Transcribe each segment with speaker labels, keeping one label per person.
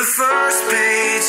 Speaker 1: the first page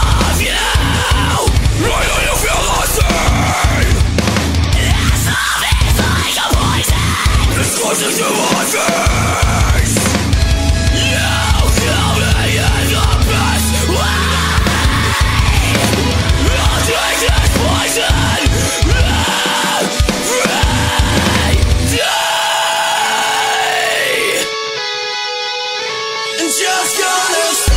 Speaker 1: and just gonna